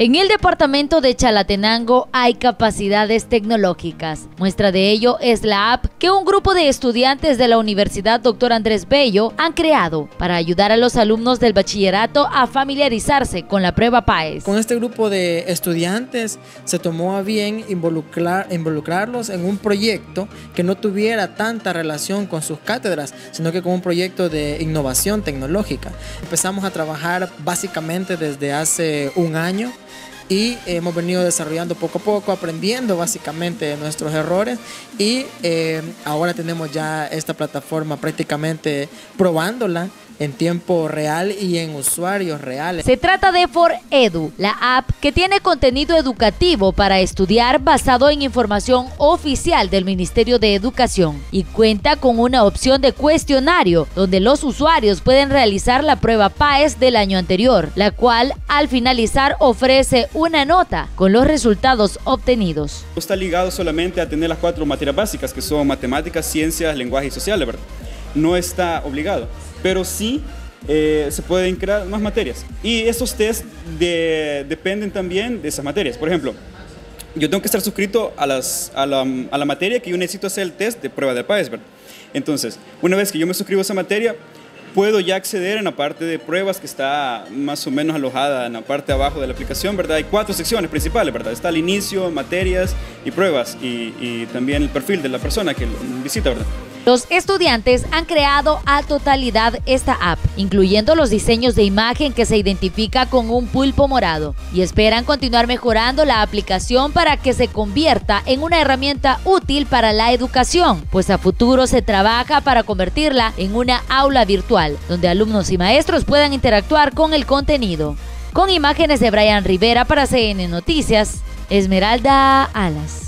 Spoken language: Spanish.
En el departamento de Chalatenango hay capacidades tecnológicas. Muestra de ello es la app que un grupo de estudiantes de la Universidad Dr. Andrés Bello han creado para ayudar a los alumnos del bachillerato a familiarizarse con la prueba PAES. Con este grupo de estudiantes se tomó a bien involucrar, involucrarlos en un proyecto que no tuviera tanta relación con sus cátedras, sino que con un proyecto de innovación tecnológica. Empezamos a trabajar básicamente desde hace un año y hemos venido desarrollando poco a poco, aprendiendo básicamente de nuestros errores y eh, ahora tenemos ya esta plataforma prácticamente probándola en tiempo real y en usuarios reales. Se trata de ForEdu, la app que tiene contenido educativo para estudiar basado en información oficial del Ministerio de Educación y cuenta con una opción de cuestionario donde los usuarios pueden realizar la prueba PAES del año anterior, la cual al finalizar ofrece una nota con los resultados obtenidos. Está ligado solamente a tener las cuatro materias básicas que son matemáticas, ciencias, lenguaje y sociales, ¿verdad? No está obligado pero sí eh, se pueden crear más materias. Y esos test dependen también de esas materias. Por ejemplo, yo tengo que estar suscrito a, la, a la materia que yo necesito hacer el test de prueba de PAES, Entonces, una vez que yo me suscribo a esa materia, puedo ya acceder en la parte de pruebas que está más o menos alojada en la parte abajo de la aplicación, ¿verdad? Hay cuatro secciones principales, ¿verdad? Está el inicio, materias y pruebas y, y también el perfil de la persona que visita, ¿verdad? Los estudiantes han creado a totalidad esta app, incluyendo los diseños de imagen que se identifica con un pulpo morado, y esperan continuar mejorando la aplicación para que se convierta en una herramienta útil para la educación, pues a futuro se trabaja para convertirla en una aula virtual, donde alumnos y maestros puedan interactuar con el contenido. Con imágenes de Brian Rivera para CN Noticias, Esmeralda Alas.